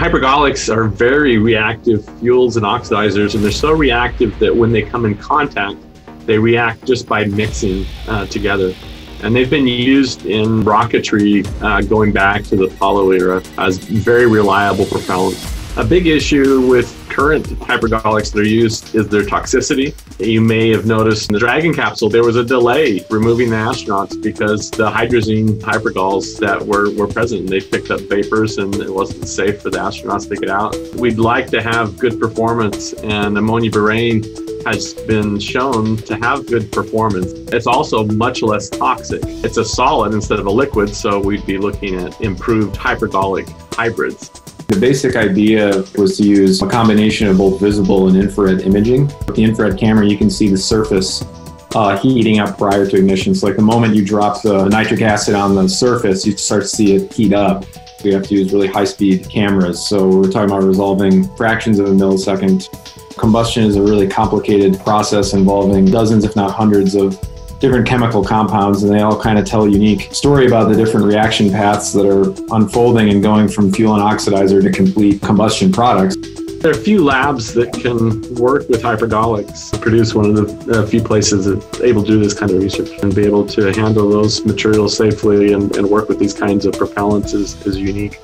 Hypergolics are very reactive fuels and oxidizers, and they're so reactive that when they come in contact, they react just by mixing uh, together. And they've been used in rocketry uh, going back to the Apollo era as very reliable propellants. A big issue with current hypergolics that are used is their toxicity. You may have noticed in the Dragon capsule, there was a delay removing the astronauts because the hydrazine hypergols that were, were present, they picked up vapors and it wasn't safe for the astronauts to get out. We'd like to have good performance and ammonia borane has been shown to have good performance. It's also much less toxic. It's a solid instead of a liquid, so we'd be looking at improved hypergolic hybrids. The basic idea was to use a combination of both visible and infrared imaging. With the infrared camera, you can see the surface uh, heating up prior to ignition. So like the moment you drop the nitric acid on the surface, you start to see it heat up. We have to use really high-speed cameras. So we're talking about resolving fractions of a millisecond. Combustion is a really complicated process involving dozens, if not hundreds, of different chemical compounds, and they all kind of tell a unique story about the different reaction paths that are unfolding and going from fuel and oxidizer to complete combustion products. There are a few labs that can work with hypergolics, Purdue's one of the few places that able to do this kind of research and be able to handle those materials safely and, and work with these kinds of propellants is, is unique.